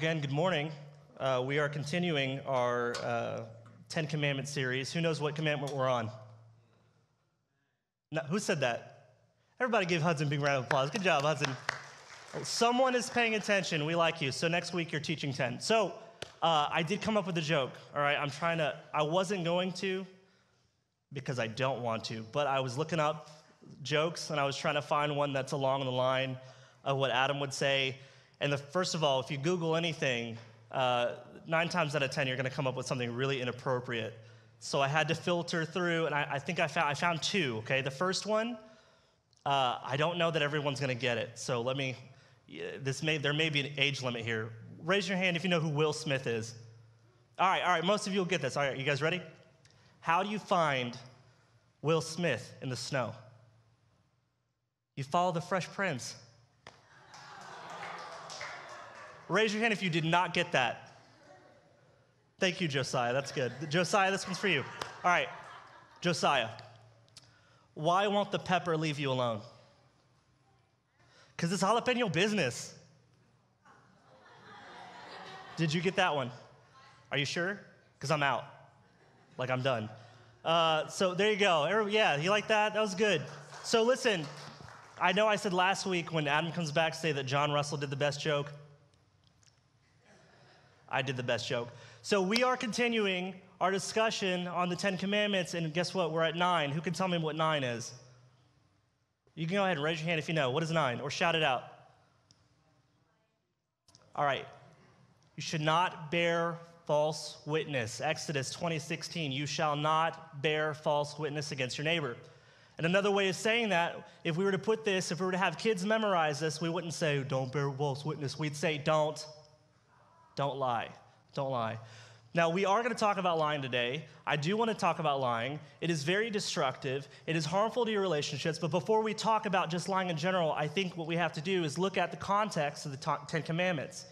again, good morning. Uh, we are continuing our uh, Ten Commandments series. Who knows what commandment we're on? No, who said that? Everybody give Hudson a big round of applause. Good job, Hudson. Someone is paying attention. We like you. So next week you're teaching 10. So uh, I did come up with a joke. All right, I'm trying to, I wasn't going to because I don't want to, but I was looking up jokes and I was trying to find one that's along the line of what Adam would say. And the, first of all, if you Google anything, uh, nine times out of 10, you're going to come up with something really inappropriate. So I had to filter through, and I, I think I found, I found two, okay? The first one, uh, I don't know that everyone's going to get it. So let me, this may, there may be an age limit here. Raise your hand if you know who Will Smith is. All right, all right, most of you will get this. All right, you guys ready? How do you find Will Smith in the snow? You follow the Fresh Prince. Raise your hand if you did not get that. Thank you, Josiah. That's good. Josiah, this one's for you. All right, Josiah. Why won't the pepper leave you alone? Because it's jalapeno business. Did you get that one? Are you sure? Because I'm out. Like I'm done. Uh, so there you go. Yeah, you like that? That was good. So listen, I know I said last week when Adam comes back, say that John Russell did the best joke. I did the best joke. So we are continuing our discussion on the Ten Commandments, and guess what? We're at nine. Who can tell me what nine is? You can go ahead and raise your hand if you know. What is nine? Or shout it out. All right. You should not bear false witness. Exodus 20:16. You shall not bear false witness against your neighbor. And another way of saying that, if we were to put this, if we were to have kids memorize this, we wouldn't say, don't bear false witness. We'd say, don't don't lie. Don't lie. Now, we are going to talk about lying today. I do want to talk about lying. It is very destructive, it is harmful to your relationships. But before we talk about just lying in general, I think what we have to do is look at the context of the Ten Commandments.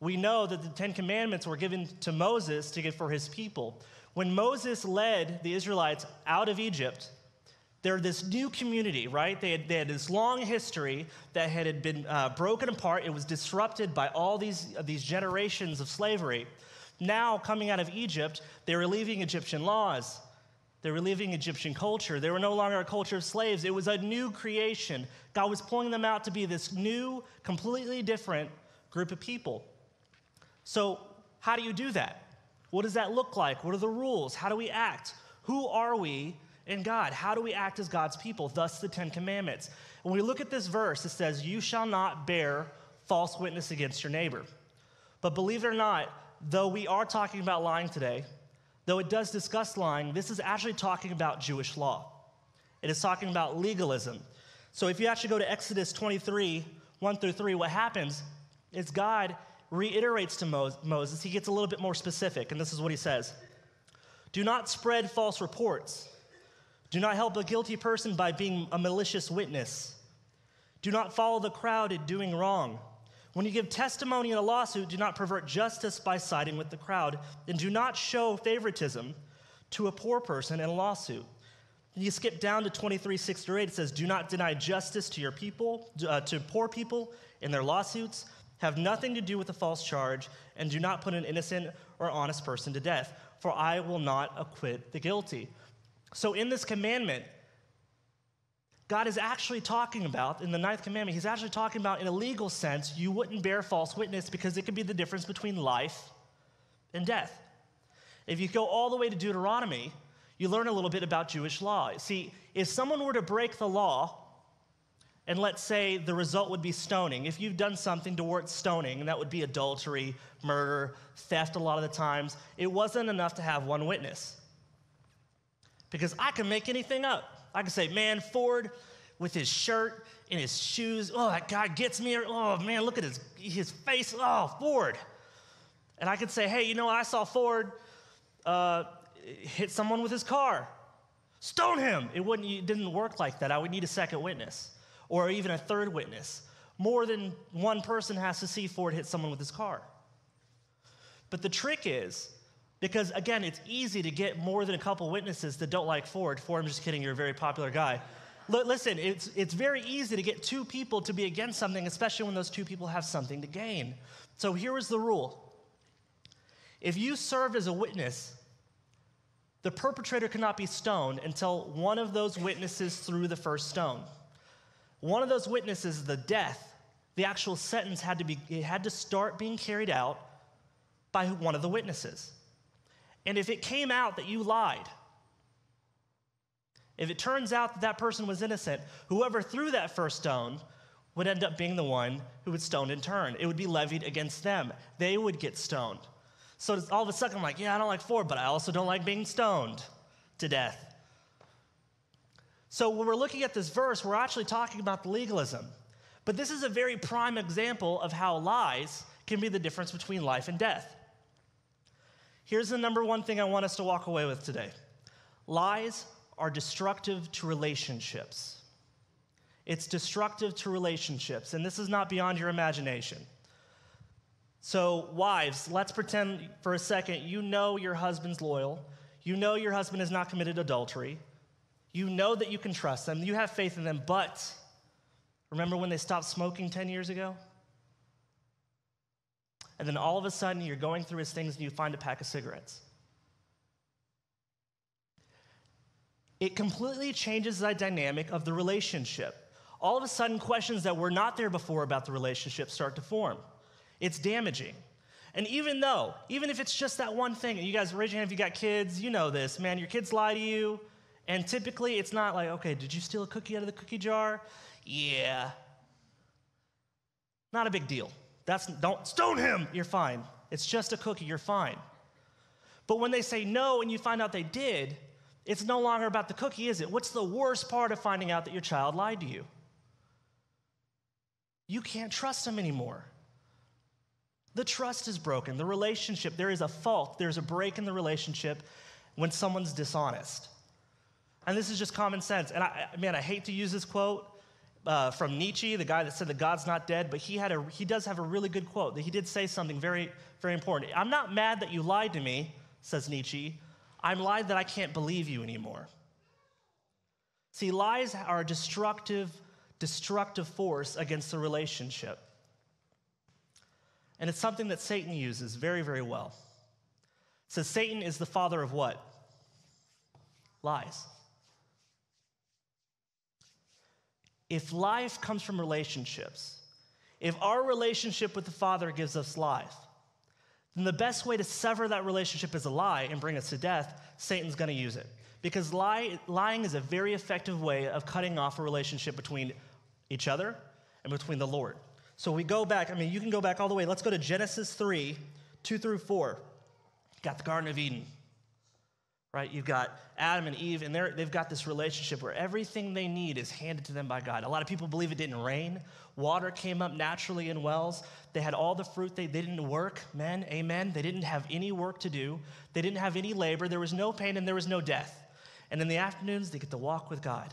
We know that the Ten Commandments were given to Moses to give for his people. When Moses led the Israelites out of Egypt, they're this new community, right? They had, they had this long history that had, been uh, broken apart. It was disrupted by all these, uh, these generations of slavery. Now, coming out of Egypt, they were leaving Egyptian laws. They were leaving Egyptian culture. They were no longer a culture of slaves. It was a new creation. God was pulling them out to be this new, completely different group of people. So, how do you do that? What does that look like? What are the rules? How do we act? Who are we in God? How do we act as God's people? Thus, the Ten Commandments. When we look at this verse, it says, You shall not bear false witness against your neighbor. But believe it or not, though we are talking about lying today, though it does discuss lying, this is actually talking about Jewish law. It is talking about legalism. So if you actually go to Exodus 23, 1 through 3, what happens is God reiterates to Moses, he gets a little bit more specific, and this is what he says Do not spread false reports. Do not help a guilty person by being a malicious witness. Do not follow the crowd in doing wrong. When you give testimony in a lawsuit, do not pervert justice by siding with the crowd, and do not show favoritism to a poor person in a lawsuit. You skip down to 23, 6 through 8. It says, Do not deny justice to your people, uh, to poor people in their lawsuits. Have nothing to do with a false charge, and do not put an innocent or honest person to death. for I will not acquit the guilty. So, in this commandment, God is actually talking about, in the ninth commandment, he's actually talking about, in a legal sense, you wouldn't bear false witness because it could be the difference between life and death. If you go all the way to Deuteronomy, you learn a little bit about Jewish law. See, if someone were to break the law, and let's say the result would be stoning. If you've done something towards stoning, that would be adultery, murder, theft a lot of the times, it wasn't enough to have one witness. Because I can make anything up. I can say, man, Ford with his shirt and his shoes, oh, that guy gets me. Oh, man, look at his, his face. Oh, Ford. And I could say, hey, you know? I saw Ford uh, hit someone with his car. Stone him. It, wouldn't, it didn't work like that. I would need a second witness or even a third witness. More than one person has to see Ford hit someone with his car. But the trick is, because again, it's easy to get more than a couple witnesses that don't like Ford. Ford, I'm just kidding, you're a very popular guy. L- listen, it's, it's very easy to get two people to be against something, especially when those two people have something to gain. So here is the rule if you served as a witness, the perpetrator cannot be stoned until one of those witnesses threw the first stone. One of those witnesses, the death, the actual sentence had to be it had to start being carried out by one of the witnesses. And if it came out that you lied, if it turns out that that person was innocent, whoever threw that first stone would end up being the one who would stone in turn. It would be levied against them. They would get stoned. So all of a sudden, I'm like, yeah, I don't like Ford, but I also don't like being stoned to death. So when we're looking at this verse, we're actually talking about the legalism. But this is a very prime example of how lies can be the difference between life and death. Here's the number one thing I want us to walk away with today lies are destructive to relationships. It's destructive to relationships, and this is not beyond your imagination. So, wives, let's pretend for a second you know your husband's loyal. You know your husband has not committed adultery. You know that you can trust them, you have faith in them, but remember when they stopped smoking 10 years ago? And then all of a sudden, you're going through his things and you find a pack of cigarettes. It completely changes the dynamic of the relationship. All of a sudden, questions that were not there before about the relationship start to form. It's damaging. And even though, even if it's just that one thing, and you guys raise your hand if you got kids, you know this, man, your kids lie to you, and typically it's not like, okay, did you steal a cookie out of the cookie jar? Yeah. Not a big deal. That's don't stone him, you're fine. It's just a cookie, you're fine. But when they say no and you find out they did, it's no longer about the cookie, is it? What's the worst part of finding out that your child lied to you? You can't trust them anymore. The trust is broken. The relationship, there is a fault, there's a break in the relationship when someone's dishonest. And this is just common sense. And I, man, I hate to use this quote uh, from Nietzsche, the guy that said that God's not dead, but he, had a, he does have a really good quote. That he did say something very, very important. I'm not mad that you lied to me, says Nietzsche. I'm lied that I can't believe you anymore. See, lies are a destructive, destructive force against the relationship. And it's something that Satan uses very, very well. Says Satan is the father of what? Lies. If life comes from relationships, if our relationship with the Father gives us life, then the best way to sever that relationship is a lie and bring us to death, Satan's gonna use it. Because lie, lying is a very effective way of cutting off a relationship between each other and between the Lord. So we go back, I mean, you can go back all the way. Let's go to Genesis 3, 2 through 4. Got the Garden of Eden right? You've got Adam and Eve, and they've got this relationship where everything they need is handed to them by God. A lot of people believe it didn't rain. Water came up naturally in wells. They had all the fruit. They, they didn't work. Men, amen. They didn't have any work to do. They didn't have any labor. There was no pain and there was no death. And in the afternoons, they get to walk with God.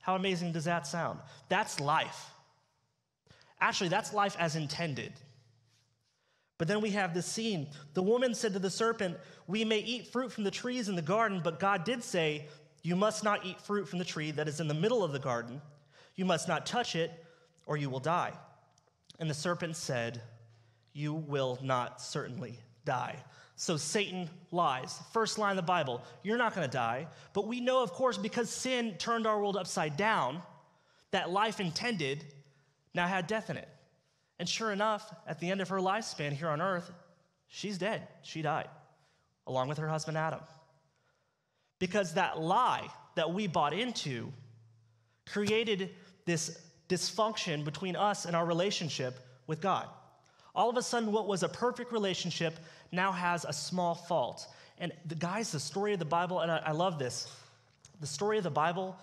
How amazing does that sound? That's life. Actually, that's life as intended. But then we have this scene. The woman said to the serpent, We may eat fruit from the trees in the garden, but God did say, You must not eat fruit from the tree that is in the middle of the garden. You must not touch it, or you will die. And the serpent said, You will not certainly die. So Satan lies. First line of the Bible you're not going to die. But we know, of course, because sin turned our world upside down, that life intended now had death in it. And sure enough, at the end of her lifespan here on earth, she's dead. She died, along with her husband Adam. Because that lie that we bought into created this dysfunction between us and our relationship with God. All of a sudden, what was a perfect relationship now has a small fault. And the guys, the story of the Bible, and I, I love this the story of the Bible,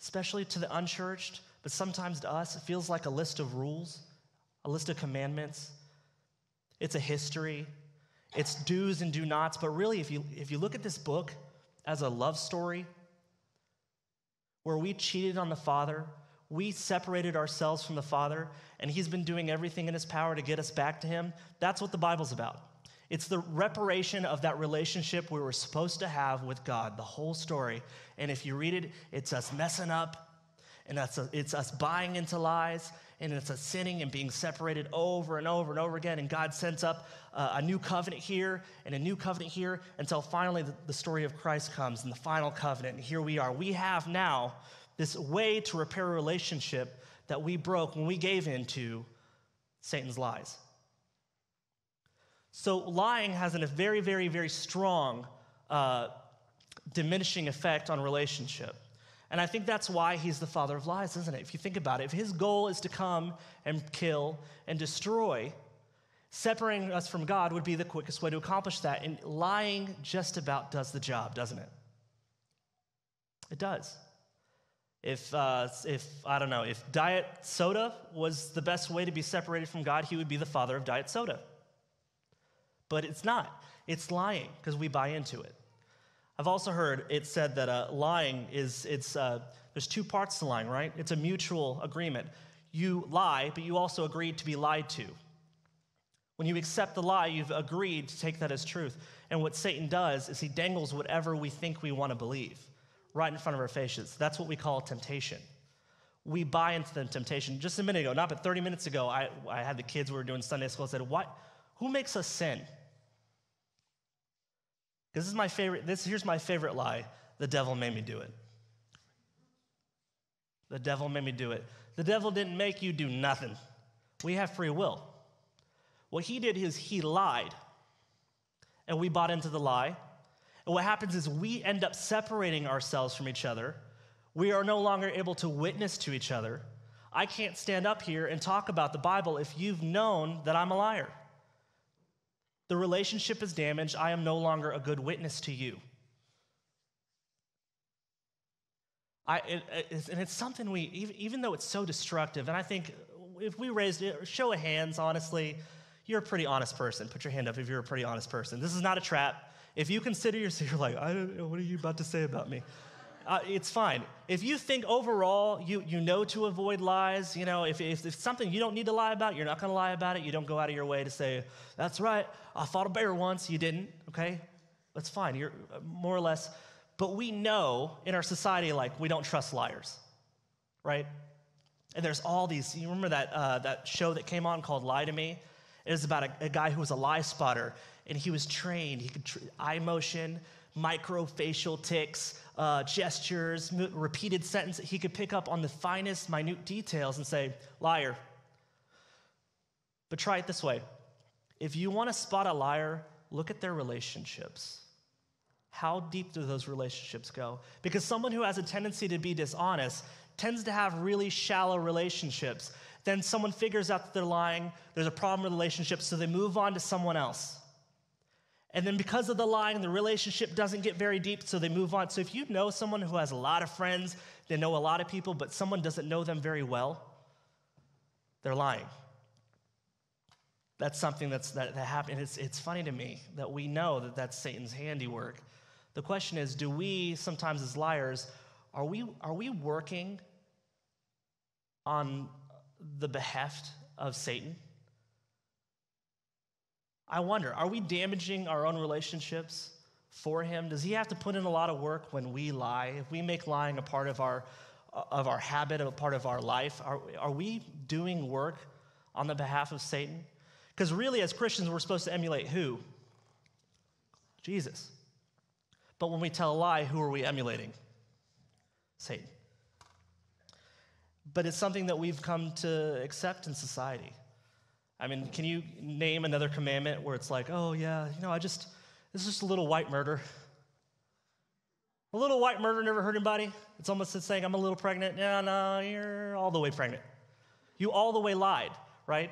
especially to the unchurched, but sometimes to us, it feels like a list of rules, a list of commandments. It's a history, it's do's and do nots. But really, if you, if you look at this book as a love story, where we cheated on the Father, we separated ourselves from the Father, and He's been doing everything in His power to get us back to Him, that's what the Bible's about. It's the reparation of that relationship we were supposed to have with God, the whole story. And if you read it, it's us messing up, and it's us buying into lies, and it's a sinning and being separated over and over and over again. And God sends up uh, a new covenant here and a new covenant here until finally the, the story of Christ comes and the final covenant. And here we are. We have now this way to repair a relationship that we broke when we gave into Satan's lies. So lying has a very, very, very strong uh, diminishing effect on relationship. And I think that's why he's the father of lies, isn't it? If you think about it, if his goal is to come and kill and destroy, separating us from God would be the quickest way to accomplish that. And lying just about does the job, doesn't it? It does. If, uh, if, I don't know, if diet soda was the best way to be separated from God, he would be the father of diet soda but it's not. It's lying because we buy into it. I've also heard it said that uh, lying is, it's, uh, there's two parts to lying, right? It's a mutual agreement. You lie, but you also agreed to be lied to. When you accept the lie, you've agreed to take that as truth. And what Satan does is he dangles whatever we think we want to believe right in front of our faces. That's what we call temptation. We buy into the temptation. Just a minute ago, not but 30 minutes ago, I, I had the kids, we were doing Sunday school, I said, what, who makes us sin? This is my favorite, this here's my favorite lie. The devil made me do it. The devil made me do it. The devil didn't make you do nothing. We have free will. What he did is he lied. And we bought into the lie. And what happens is we end up separating ourselves from each other. We are no longer able to witness to each other. I can't stand up here and talk about the Bible if you've known that I'm a liar. The relationship is damaged. I am no longer a good witness to you. I, it, it, and it's something we, even, even though it's so destructive, and I think if we raised it, show of hands, honestly, you're a pretty honest person. Put your hand up if you're a pretty honest person. This is not a trap. If you consider yourself, you're like, I don't what are you about to say about me? Uh, it's fine. If you think overall you, you know to avoid lies, you know, if, if, if something you don't need to lie about, you're not going to lie about it. You don't go out of your way to say, that's right, I fought a bear once. You didn't, okay? That's fine. You're more or less. But we know in our society, like, we don't trust liars, right? And there's all these, you remember that, uh, that show that came on called Lie to Me? It was about a, a guy who was a lie spotter, and he was trained. He could tr- eye motion, microfacial tics, uh, gestures, m- repeated sentences. He could pick up on the finest, minute details and say, liar. But try it this way if you want to spot a liar, look at their relationships. How deep do those relationships go? Because someone who has a tendency to be dishonest tends to have really shallow relationships. Then someone figures out that they're lying, there's a problem in the relationship, so they move on to someone else. And then because of the lying, the relationship doesn't get very deep, so they move on. So if you know someone who has a lot of friends, they know a lot of people, but someone doesn't know them very well, they're lying. That's something that's, that, that happened. It's, it's funny to me that we know that that's Satan's handiwork. The question is do we, sometimes as liars, are we, are we working on the behest of Satan? I wonder, are we damaging our own relationships for him? Does he have to put in a lot of work when we lie? If we make lying a part of our, of our habit, a part of our life, are, are we doing work on the behalf of Satan? Because really, as Christians, we're supposed to emulate who? Jesus. But when we tell a lie, who are we emulating? Satan. But it's something that we've come to accept in society. I mean, can you name another commandment where it's like, oh, yeah, you know, I just, this is just a little white murder. A little white murder never hurt anybody. It's almost like saying, I'm a little pregnant. Yeah, no, you're all the way pregnant. You all the way lied, right?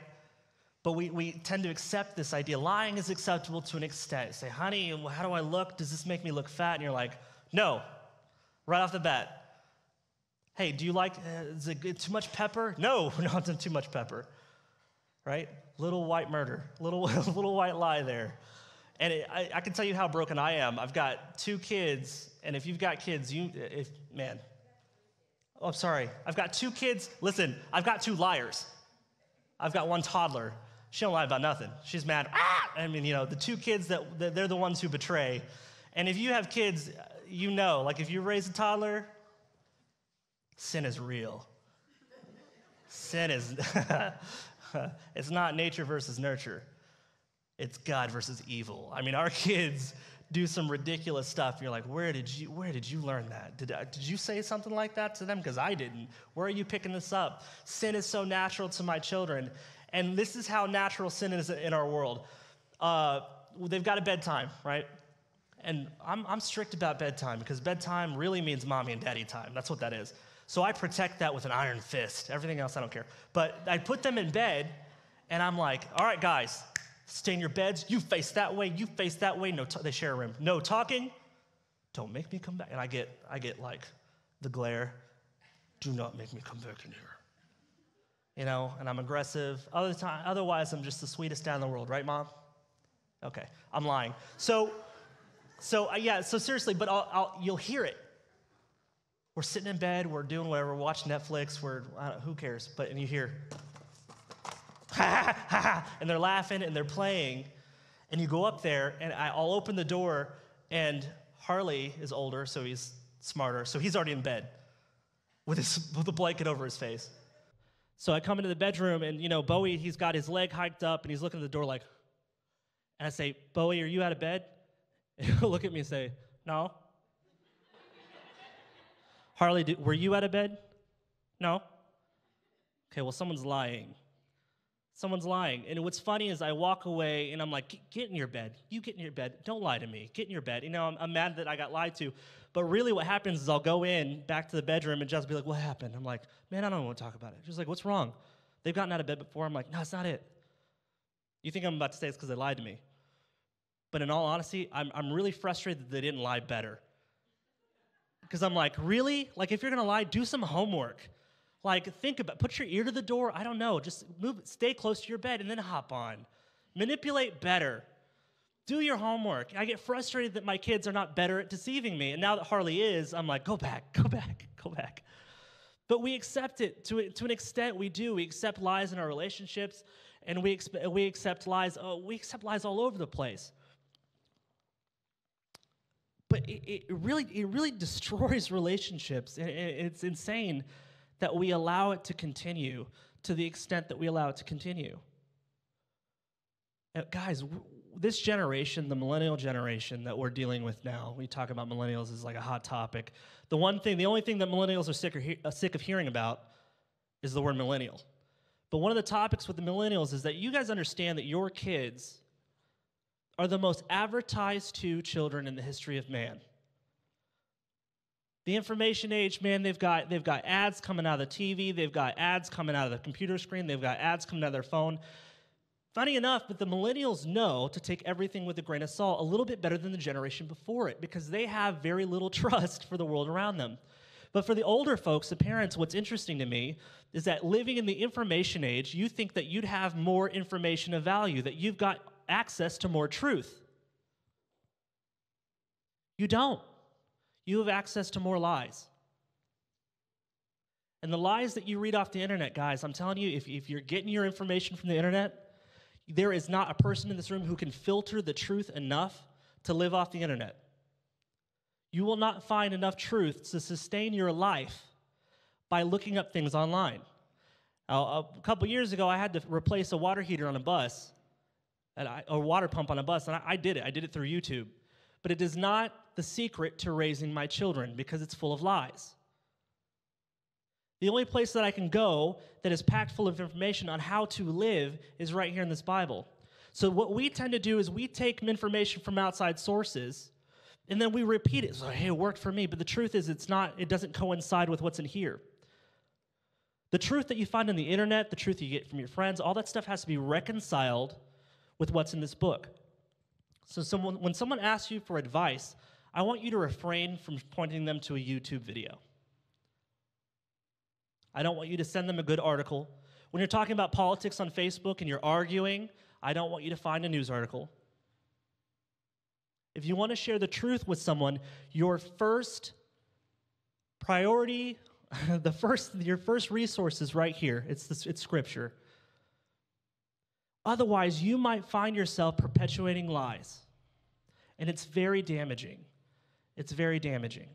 But we, we tend to accept this idea. Lying is acceptable to an extent. Say, honey, how do I look? Does this make me look fat? And you're like, no, right off the bat. Hey, do you like, uh, is it too much pepper? No, not too much pepper, right? Little white murder, little, little white lie there. And it, I, I, can tell you how broken I am. I've got two kids, and if you've got kids, you, if, man, oh, I'm sorry. I've got two kids. Listen, I've got two liars. I've got one toddler. She don't lie about nothing. She's mad. Ah! I mean, you know, the two kids that, that they're the ones who betray. And if you have kids, you know, like if you raise a toddler, sin is real. sin is, it's not nature versus nurture, it's God versus evil. I mean, our kids do some ridiculous stuff. You're like, where did you, where did you learn that? Did, uh, did you say something like that to them? Because I didn't. Where are you picking this up? Sin is so natural to my children. And this is how natural sin is in our world. Uh, they've got a bedtime, right? And I'm, I'm strict about bedtime because bedtime really means mommy and daddy time. That's what that is. So I protect that with an iron fist. Everything else, I don't care. But I put them in bed, and I'm like, all right, guys, stay in your beds. You face that way. You face that way. No, t- they share a room. No talking. Don't make me come back. And I get, I get like the glare. Do not make me come back in here. You know, and I'm aggressive. Other time, otherwise, I'm just the sweetest dad in the world, right, mom? Okay, I'm lying. So, so uh, yeah. So seriously, but I'll, I'll, you'll hear it we're sitting in bed, we're doing whatever, we're watching Netflix, we're, who cares? But, and you hear, ha ha ha and they're laughing and they're playing. And you go up there, and I, I'll open the door, and Harley is older, so he's smarter. So he's already in bed with, his, with a blanket over his face. So I come into the bedroom, and you know, Bowie, he's got his leg hiked up, and he's looking at the door like, and I say, Bowie, are you out of bed? And he'll look at me and say, No. Harley, did, were you out of bed? No? Okay, well, someone's lying. Someone's lying. And what's funny is I walk away and I'm like, get in your bed. You get in your bed. Don't lie to me. Get in your bed. You know, I'm, I'm mad that I got lied to. But really, what happens is I'll go in back to the bedroom and just be like, what happened? I'm like, man, I don't want to talk about it. She's like, what's wrong? They've gotten out of bed before. I'm like, no, it's not it. You think I'm about to say it's because they lied to me. But in all honesty, I'm, I'm really frustrated that they didn't lie better because I'm like, really? Like, if you're gonna lie, do some homework. Like, think about, put your ear to the door. I don't know. Just move, stay close to your bed, and then hop on. Manipulate better. Do your homework. I get frustrated that my kids are not better at deceiving me, and now that Harley is, I'm like, go back, go back, go back. But we accept it to, to an extent. We do. We accept lies in our relationships, and we, we accept lies. Oh, we accept lies all over the place but it, it, really it really destroys relationships. It, it's insane that we allow it to continue to the extent that we allow it to continue. Guys this generation the millennial generation that we're dealing with now we talk about millennials as like a hot topic. The one thing the only thing that millennials are sick, of, uh, sick of hearing about is the word millennial. But one of the topics with the millennials is that you guys understand that your kids are the most advertised to children in the history of man. The information age, man, they've got, they've got ads coming out of the TV, they've got ads coming out of the computer screen, they've got ads coming out of their phone. Funny enough, but the millennials know to take everything with a grain of salt a little bit better than the generation before it because they have very little trust for the world around them. But for the older folks, the parents, what's interesting to me is that living in the information age, you think that you'd have more information of value, that you've got access to more truth. You don't. You have access to more lies. And the lies that you read off the internet, guys, I'm telling you, if, if you're getting your information from the internet, there is not a person in this room who can filter the truth enough to live off the internet. You will not find enough truth to sustain your life by looking up things online. Now, a couple years ago, I had to replace a water heater on a bus, and I, a water pump on a bus, and I, I did it. I did it through YouTube. but it is not the secret to raising my children because it's full of lies. The only place that I can go that is packed full of information on how to live is right here in this Bible. So, what we tend to do is we take information from outside sources and then we repeat it. So, hey, it worked for me. But the truth is, it's not, it doesn't coincide with what's in here. The truth that you find on the internet, the truth you get from your friends, all that stuff has to be reconciled with what's in this book. So, someone, when someone asks you for advice, I want you to refrain from pointing them to a YouTube video. I don't want you to send them a good article. When you're talking about politics on Facebook and you're arguing, I don't want you to find a news article. If you want to share the truth with someone, your first priority, the first, your first resource is right here. It's, it's scripture. Otherwise, you might find yourself perpetuating lies. And it's very damaging. It's very damaging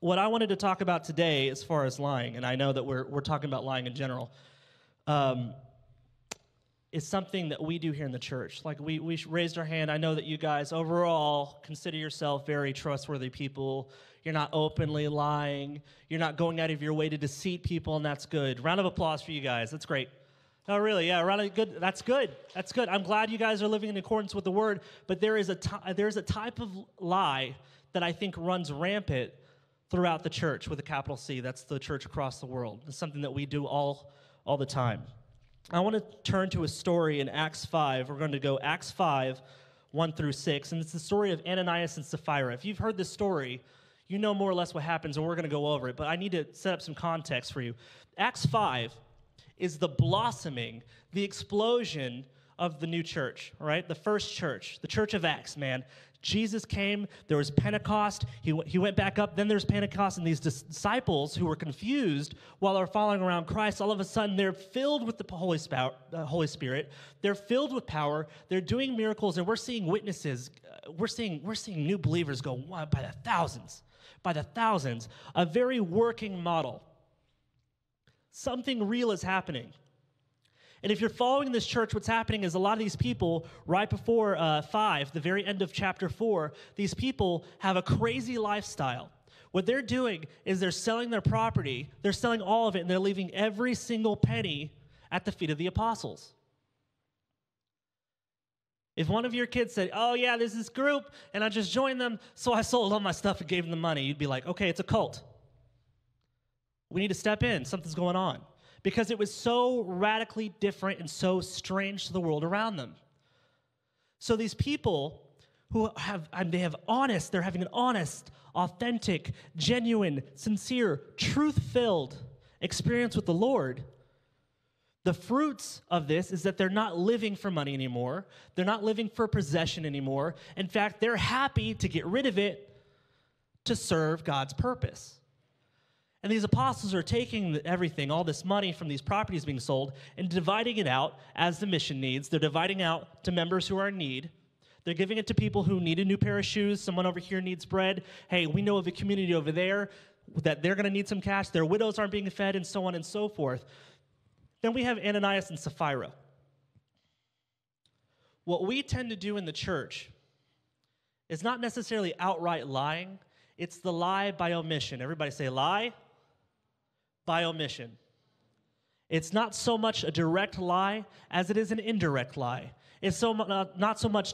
what I wanted to talk about today, as far as lying, and I know that we're, we're talking about lying in general, um, is something that we do here in the church. Like we, we raised our hand. I know that you guys overall consider yourself very trustworthy people. You're not openly lying. You're not going out of your way to deceive people, and that's good. Round of applause for you guys. That's great. Oh, really? Yeah, of good. That's good. That's good. I'm glad you guys are living in accordance with the word. But there is a t- there's a type of lie that I think runs rampant throughout the church with a capital C. That's the church across the world. It's something that we do all, all the time. I want to turn to a story in Acts 5. We're going to go Acts 5, 1 through 6. And it's the story of Ananias and Sapphira. If you've heard this story, you know more or less what happens, and we're going to go over it. But I need to set up some context for you. Acts 5 is the blossoming, the explosion of the new church, right? The first church, the church of Acts, man. Jesus came, there was Pentecost, he, he went back up, then there's Pentecost, and these disciples who were confused while they're following around Christ, all of a sudden they're filled with the Holy, Spout, uh, Holy Spirit. They're filled with power, they're doing miracles, and we're seeing witnesses. Uh, we're, seeing, we're seeing new believers go by the thousands, by the thousands. A very working model. Something real is happening. And if you're following this church, what's happening is a lot of these people, right before uh, five, the very end of chapter four, these people have a crazy lifestyle. What they're doing is they're selling their property, they're selling all of it, and they're leaving every single penny at the feet of the apostles. If one of your kids said, Oh, yeah, there's this group, and I just joined them, so I sold all my stuff and gave them the money, you'd be like, Okay, it's a cult. We need to step in, something's going on because it was so radically different and so strange to the world around them. So these people who have they have honest, they're having an honest, authentic, genuine, sincere, truth-filled experience with the Lord. The fruits of this is that they're not living for money anymore. They're not living for possession anymore. In fact, they're happy to get rid of it to serve God's purpose. And these apostles are taking everything, all this money from these properties being sold, and dividing it out as the mission needs. They're dividing out to members who are in need. They're giving it to people who need a new pair of shoes. Someone over here needs bread. Hey, we know of a community over there that they're going to need some cash. Their widows aren't being fed, and so on and so forth. Then we have Ananias and Sapphira. What we tend to do in the church is not necessarily outright lying, it's the lie by omission. Everybody say lie by omission. It's not so much a direct lie as it is an indirect lie. It's so not, uh, not so much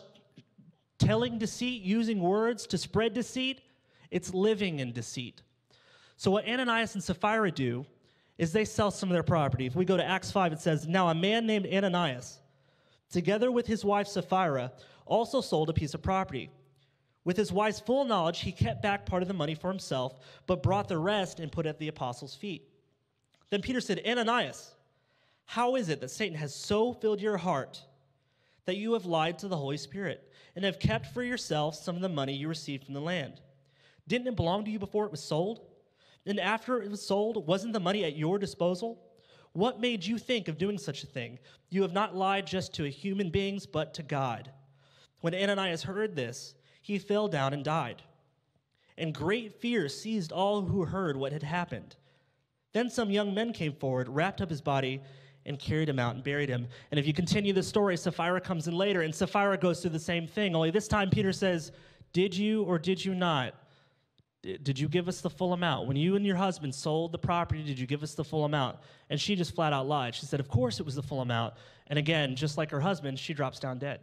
telling deceit, using words to spread deceit, it's living in deceit. So, what Ananias and Sapphira do is they sell some of their property. If we go to Acts 5, it says, Now a man named Ananias, together with his wife Sapphira, also sold a piece of property. With his wife's full knowledge, he kept back part of the money for himself, but brought the rest and put it at the apostles' feet. Then Peter said, Ananias, how is it that Satan has so filled your heart that you have lied to the Holy Spirit and have kept for yourself some of the money you received from the land? Didn't it belong to you before it was sold? And after it was sold, wasn't the money at your disposal? What made you think of doing such a thing? You have not lied just to human beings, but to God. When Ananias heard this, he fell down and died. And great fear seized all who heard what had happened. Then some young men came forward, wrapped up his body, and carried him out and buried him. And if you continue the story, Sapphira comes in later, and Sapphira goes through the same thing, only this time Peter says, Did you or did you not? Did you give us the full amount? When you and your husband sold the property, did you give us the full amount? And she just flat out lied. She said, Of course it was the full amount. And again, just like her husband, she drops down dead.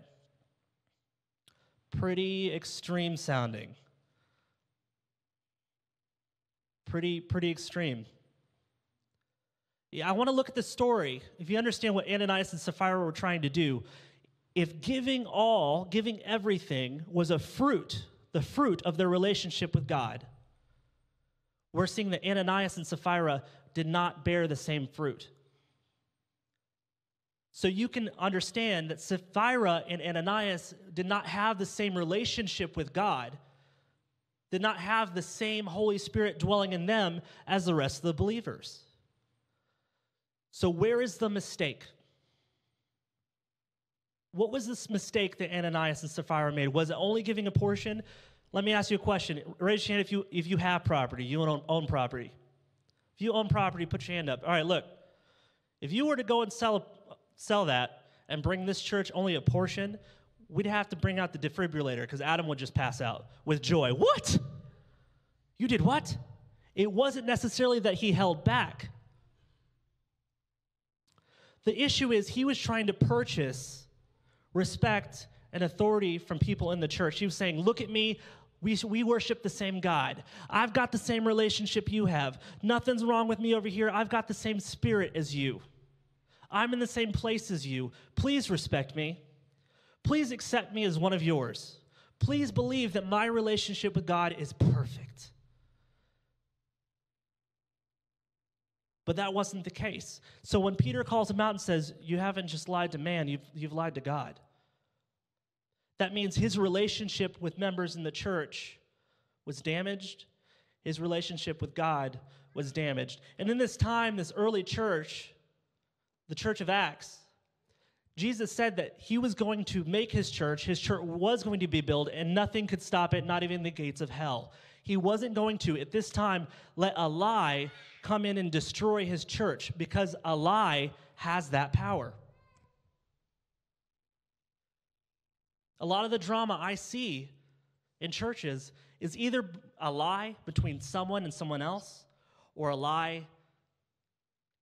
Pretty extreme sounding. Pretty, pretty extreme. Yeah, I want to look at the story. If you understand what Ananias and Sapphira were trying to do, if giving all, giving everything was a fruit, the fruit of their relationship with God, we're seeing that Ananias and Sapphira did not bear the same fruit. So you can understand that Sapphira and Ananias did not have the same relationship with God, did not have the same Holy Spirit dwelling in them as the rest of the believers. So, where is the mistake? What was this mistake that Ananias and Sapphira made? Was it only giving a portion? Let me ask you a question. Raise your hand if you, if you have property, you own, own property. If you own property, put your hand up. All right, look. If you were to go and sell, sell that and bring this church only a portion, we'd have to bring out the defibrillator because Adam would just pass out with joy. What? You did what? It wasn't necessarily that he held back. The issue is he was trying to purchase respect and authority from people in the church. He was saying, Look at me. We, we worship the same God. I've got the same relationship you have. Nothing's wrong with me over here. I've got the same spirit as you. I'm in the same place as you. Please respect me. Please accept me as one of yours. Please believe that my relationship with God is perfect. But that wasn't the case. So when Peter calls him out and says, You haven't just lied to man, you've, you've lied to God. That means his relationship with members in the church was damaged, his relationship with God was damaged. And in this time, this early church, the church of Acts, Jesus said that he was going to make his church, his church was going to be built, and nothing could stop it, not even the gates of hell. He wasn't going to, at this time, let a lie come in and destroy his church because a lie has that power. A lot of the drama I see in churches is either a lie between someone and someone else or a lie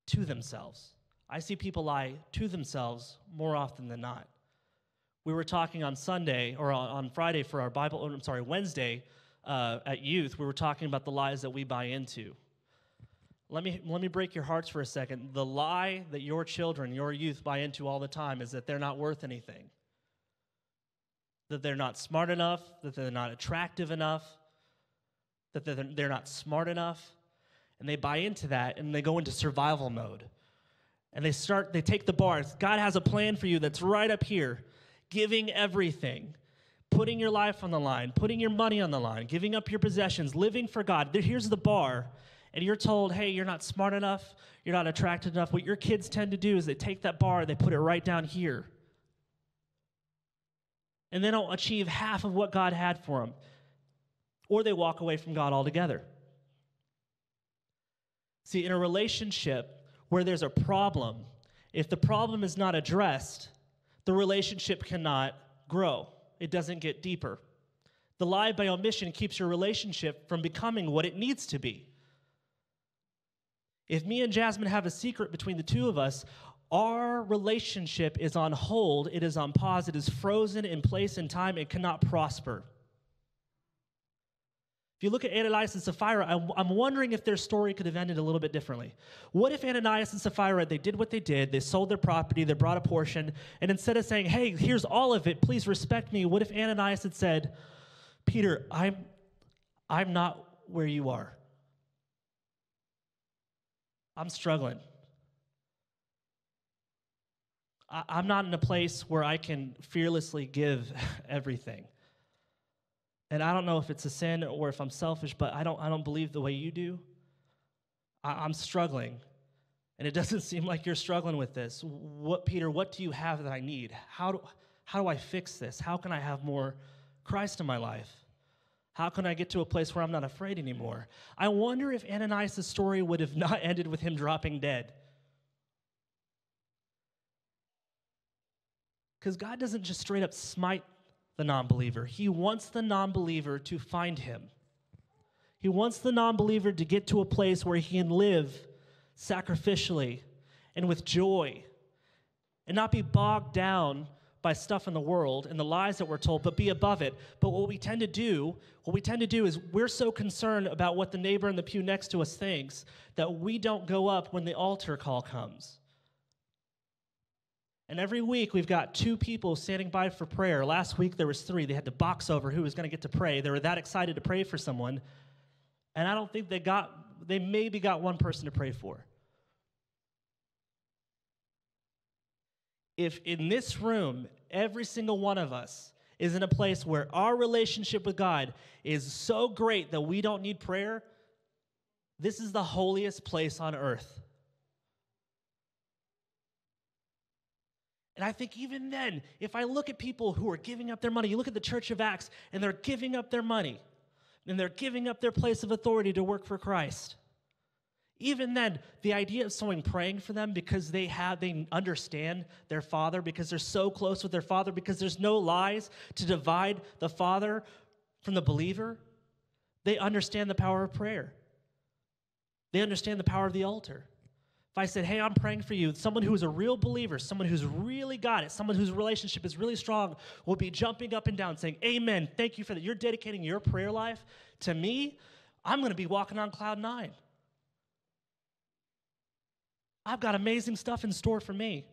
to themselves. I see people lie to themselves more often than not. We were talking on Sunday or on Friday for our Bible, I'm sorry, Wednesday uh, at youth, we were talking about the lies that we buy into. Let me, let me break your hearts for a second. The lie that your children, your youth buy into all the time is that they're not worth anything, that they're not smart enough, that they're not attractive enough, that they're, they're not smart enough. And they buy into that and they go into survival mode. And they start, they take the bars. God has a plan for you that's right up here, giving everything, putting your life on the line, putting your money on the line, giving up your possessions, living for God. Here's the bar and you're told, hey, you're not smart enough, you're not attractive enough, what your kids tend to do is they take that bar, they put it right down here. And they don't achieve half of what God had for them. Or they walk away from God altogether. See, in a relationship where there's a problem, if the problem is not addressed, the relationship cannot grow. It doesn't get deeper. The lie by omission keeps your relationship from becoming what it needs to be. If me and Jasmine have a secret between the two of us, our relationship is on hold, it is on pause, it is frozen in place and time, it cannot prosper. If you look at Ananias and Sapphira, I'm wondering if their story could have ended a little bit differently. What if Ananias and Sapphira, they did what they did, they sold their property, they brought a portion, and instead of saying, hey, here's all of it, please respect me, what if Ananias had said, Peter, I'm, I'm not where you are. I'm struggling. I, I'm not in a place where I can fearlessly give everything. And I don't know if it's a sin or if I'm selfish, but I don't, I don't believe the way you do. I, I'm struggling. And it doesn't seem like you're struggling with this. What, Peter, what do you have that I need? How do, how do I fix this? How can I have more Christ in my life? How can I get to a place where I'm not afraid anymore? I wonder if Ananias' story would have not ended with him dropping dead. Because God doesn't just straight up smite the non believer. He wants the non believer to find him. He wants the non believer to get to a place where he can live sacrificially and with joy and not be bogged down by stuff in the world and the lies that we're told, but be above it. But what we tend to do, what we tend to do is we're so concerned about what the neighbor in the pew next to us thinks that we don't go up when the altar call comes. And every week we've got two people standing by for prayer. Last week there was three. They had to box over who was going to get to pray. They were that excited to pray for someone. And I don't think they got they maybe got one person to pray for. if in this room, every single one of us is in a place where our relationship with God is so great that we don't need prayer, this is the holiest place on earth. And I think even then, if I look at people who are giving up their money, you look at the Church of Acts, and they're giving up their money, and they're giving up their place of authority to work for Christ. Even then, the idea of someone praying for them because they have they understand their father, because they're so close with their father, because there's no lies to divide the father from the believer, they understand the power of prayer. They understand the power of the altar. If I said, Hey, I'm praying for you, someone who is a real believer, someone who's really got it, someone whose relationship is really strong, will be jumping up and down saying, Amen. Thank you for that. You're dedicating your prayer life to me. I'm going to be walking on cloud nine. I've got amazing stuff in store for me.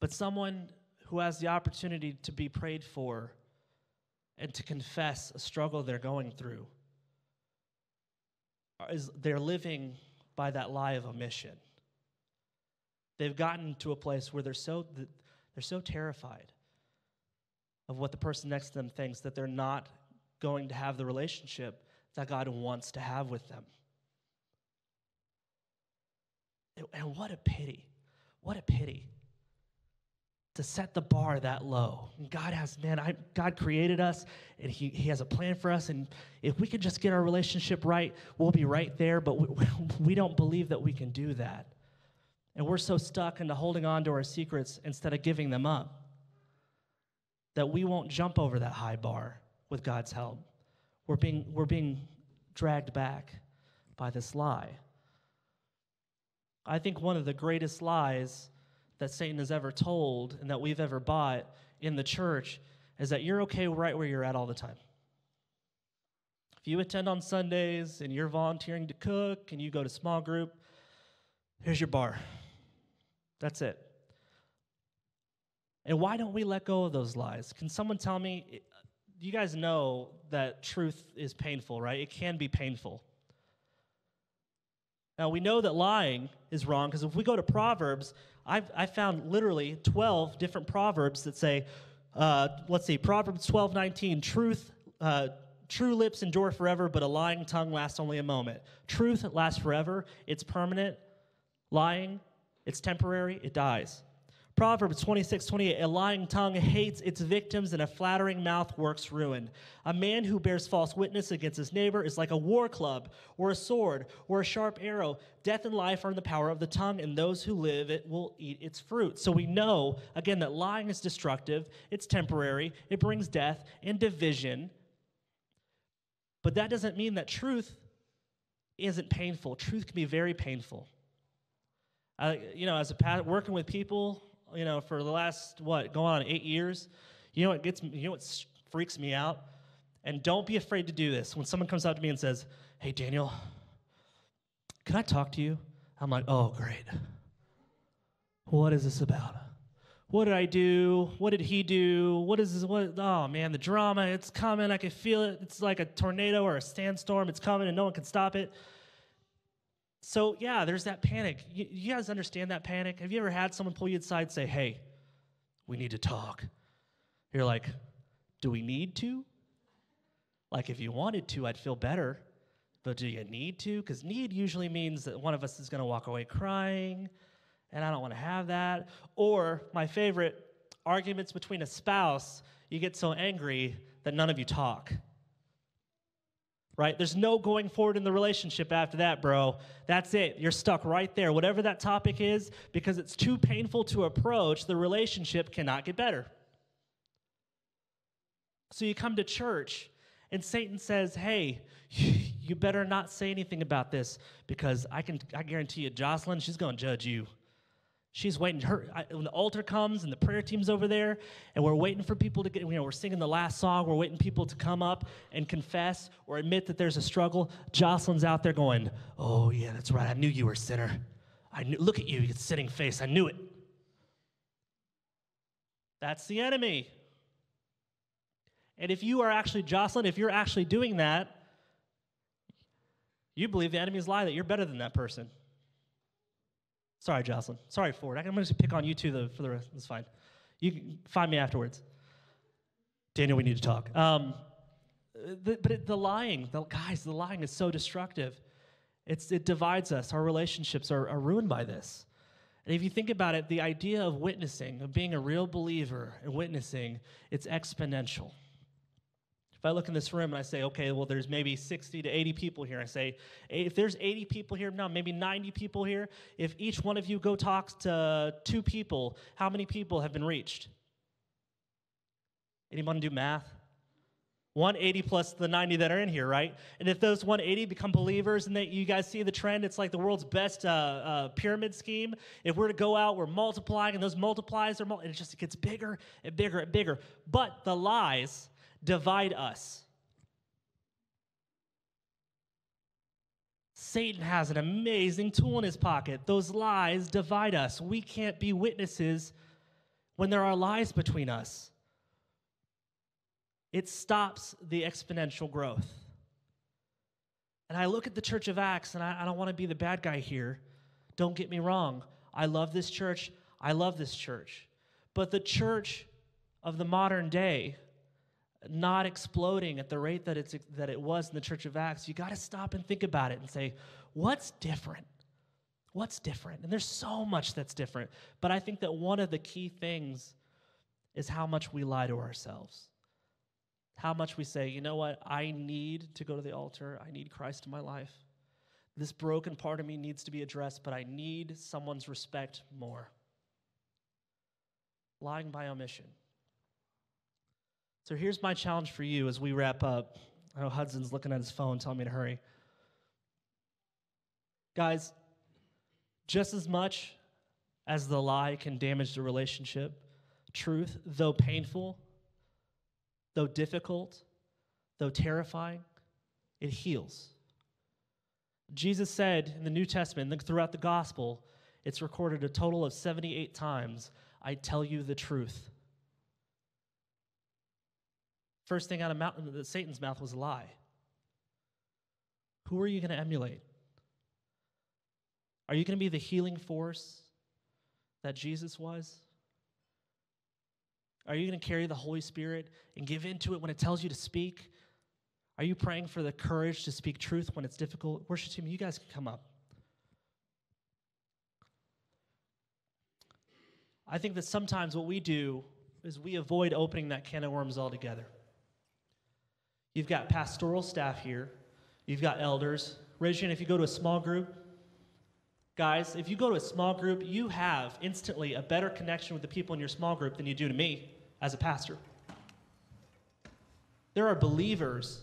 But someone who has the opportunity to be prayed for and to confess a struggle they're going through is they're living by that lie of omission. They've gotten to a place where they're so they're so terrified of what the person next to them thinks that they're not going to have the relationship that God wants to have with them. And what a pity. What a pity to set the bar that low. God has, man, I, God created us and he, he has a plan for us. And if we could just get our relationship right, we'll be right there. But we, we don't believe that we can do that. And we're so stuck into holding on to our secrets instead of giving them up that we won't jump over that high bar with God's help. We're being, we're being dragged back by this lie. I think one of the greatest lies that Satan has ever told and that we've ever bought in the church is that you're okay right where you're at all the time. If you attend on Sundays and you're volunteering to cook and you go to small group, here's your bar. That's it. And why don't we let go of those lies? Can someone tell me? You guys know that truth is painful, right? It can be painful. Now, we know that lying is wrong because if we go to Proverbs, I've, I found literally 12 different Proverbs that say, uh, let's see, Proverbs 12, 19, truth, uh, true lips endure forever, but a lying tongue lasts only a moment. Truth lasts forever, it's permanent. Lying, it's temporary, it dies. Proverbs 26, 28, a lying tongue hates its victims, and a flattering mouth works ruin. A man who bears false witness against his neighbor is like a war club, or a sword, or a sharp arrow. Death and life are in the power of the tongue, and those who live it will eat its fruit. So we know, again, that lying is destructive, it's temporary, it brings death and division. But that doesn't mean that truth isn't painful. Truth can be very painful. Uh, you know, as a working with people, you know, for the last, what, going on eight years, you know what gets me, you know what freaks me out? And don't be afraid to do this. When someone comes up to me and says, Hey, Daniel, can I talk to you? I'm like, Oh, great. What is this about? What did I do? What did he do? What is this? What? Oh man, the drama, it's coming. I can feel it. It's like a tornado or a sandstorm. It's coming and no one can stop it. So, yeah, there's that panic. You, you, guys understand that panic? Have you ever had someone pull you aside and say, hey, we need to talk? You're like, do we need to? Like, if you wanted to, I'd feel better. But do you need to? Because need usually means that one of us is going to walk away crying, and I don't want to have that. Or, my favorite, arguments between a spouse, you get so angry that none of you talk right? There's no going forward in the relationship after that, bro. That's it. You're stuck right there. Whatever that topic is, because it's too painful to approach, the relationship cannot get better. So you come to church, and Satan says, Hey, you better not say anything about this because I can I guarantee you, Jocelyn, she's gonna judge you. She's waiting. Her I, when the altar comes and the prayer team's over there, and we're waiting for people to get. You know, we're singing the last song. We're waiting people to come up and confess or admit that there's a struggle. Jocelyn's out there going, "Oh yeah, that's right. I knew you were a sinner. I knew. Look at you, you sitting face. I knew it." That's the enemy. And if you are actually Jocelyn, if you're actually doing that, you believe the enemy's lie that you're better than that person. Sorry, Jocelyn. Sorry, Ford. I'm going to pick on you too the, for the rest. It's fine. You can find me afterwards. Daniel, we need to talk. Um, the, but it, the lying, the, guys, the lying is so destructive. It's, it divides us. Our relationships are, are ruined by this. And if you think about it, the idea of witnessing, of being a real believer and witnessing, it's exponential. If I look in this room and I say, okay, well, there's maybe 60 to 80 people here, I say, if there's 80 people here now, maybe 90 people here, if each one of you go talk to two people, how many people have been reached? Anyone do math? 180 plus the 90 that are in here, right? And if those 180 become believers and that you guys see the trend, it's like the world's best uh, uh, pyramid scheme. If we're to go out, we're multiplying, and those multiplies are, and it just gets bigger and bigger and bigger. But the lies divide us. Satan has an amazing tool in his pocket. Those lies divide us. We can't be witnesses when there are lies between us. It stops the exponential growth. And I look at the church of Acts, and I, I don't want to be the bad guy here. Don't get me wrong. I love this church. I love this church. But the church of the modern day not exploding at the rate that, it's, that it was in the church of Acts, you got to stop and think about it and say, what's different? What's different? And there's so much that's different. But I think that one of the key things is how much we lie to ourselves. How much we say, you know what, I need to go to the altar, I need Christ in my life. This broken part of me needs to be addressed, but I need someone's respect more. Lying by omission. So here's my challenge for you as we wrap up. I know Hudson's looking at his phone telling me to hurry. Guys, just as much as the lie can damage the relationship, truth, though painful, though difficult, though terrifying, it heals. Jesus said in the New Testament, throughout the gospel, it's recorded a total of 78 times I tell you the truth. First thing out of Satan's mouth was a lie. Who are you going to emulate? Are you going to be the healing force that Jesus was? Are you going to carry the Holy Spirit and give into it when it tells you to speak? Are you praying for the courage to speak truth when it's difficult? Worship team, you guys can come up. I think that sometimes what we do is we avoid opening that can of worms altogether. You've got pastoral staff here. You've got elders. Raise your hand if you go to a small group. Guys, if you go to a small group, you have instantly a better connection with the people in your small group than you do to me as a pastor. There are believers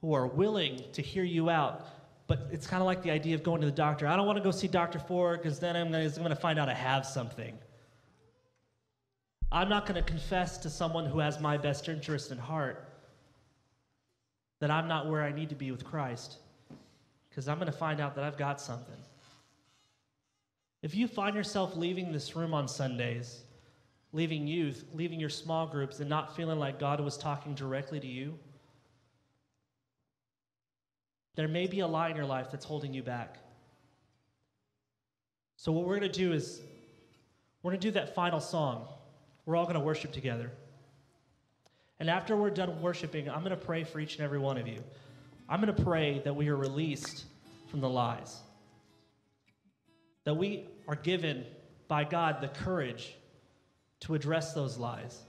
who are willing to hear you out, but it's kind of like the idea of going to the doctor. I don't want to go see Dr. Ford because then I'm going to find out I have something. I'm not going to confess to someone who has my best interest in heart that I'm not where I need to be with Christ because I'm going to find out that I've got something. If you find yourself leaving this room on Sundays, leaving youth, leaving your small groups, and not feeling like God was talking directly to you, there may be a lie in your life that's holding you back. So, what we're going to do is we're going to do that final song. We're all going to worship together. And after we're done worshiping, I'm going to pray for each and every one of you. I'm going to pray that we are released from the lies, that we are given by God the courage to address those lies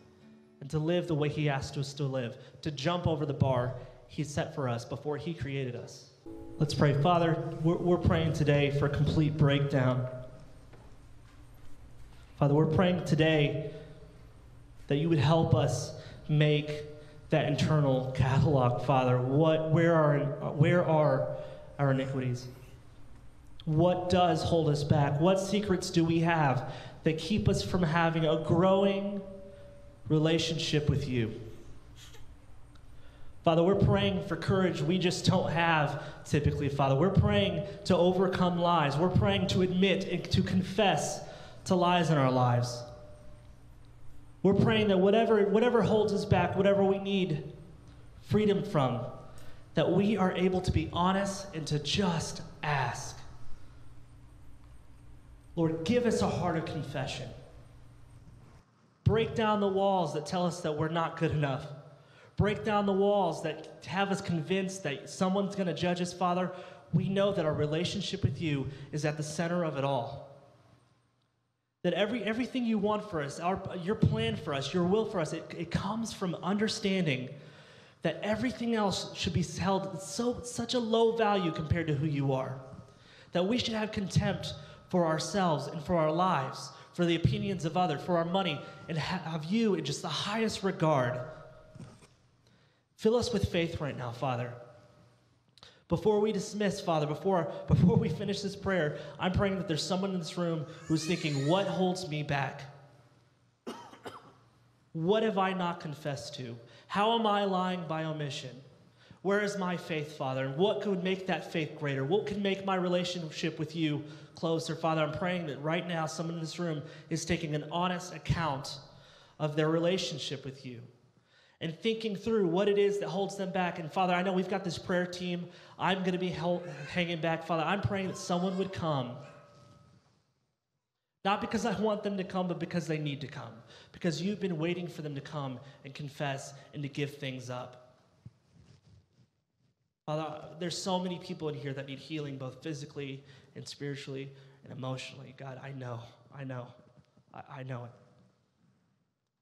and to live the way He asked us to live, to jump over the bar He set for us before He created us. Let's pray. Father, we're, we're praying today for a complete breakdown. Father, we're praying today that you would help us make that internal catalog, Father. What, where, are, where are our iniquities? What does hold us back? What secrets do we have that keep us from having a growing relationship with you? Father, we're praying for courage we just don't have typically, Father. We're praying to overcome lies. We're praying to admit and to confess to lies in our lives. We're praying that whatever, whatever holds us back, whatever we need freedom from, that we are able to be honest and to just ask. Lord, give us a heart of confession. Break down the walls that tell us that we're not good enough. Break down the walls that have us convinced that someone's going to judge us, Father. We know that our relationship with you is at the center of it all. That every, everything you want for us, our, your plan for us, your will for us, it, it comes from understanding that everything else should be held so such a low value compared to who you are. That we should have contempt for ourselves and for our lives, for the opinions of others, for our money, and have you in just the highest regard. Fill us with faith right now, Father. Before we dismiss, Father, before, before we finish this prayer, I'm praying that there's someone in this room who's thinking, What holds me back? What have I not confessed to? How am I lying by omission? Where is my faith, Father? And what could make that faith greater? What could make my relationship with you closer? Father, I'm praying that right now someone in this room is taking an honest account of their relationship with you and thinking through what it is that holds them back. And Father, I know we've got this prayer team. I'm going to be hanging back. Father, I'm praying that someone would come. Not because I want them to come, but because they need to come. Because you've been waiting for them to come and confess and to give things up. Father, there's so many people in here that need healing, both physically and spiritually and emotionally. God, I know, I know, I, I know it.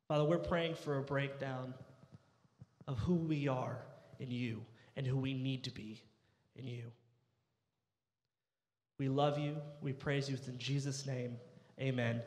Father, we're praying for a breakdown of who we are in you and who we need to be in you. We love you. We praise you. In Jesus' name, amen.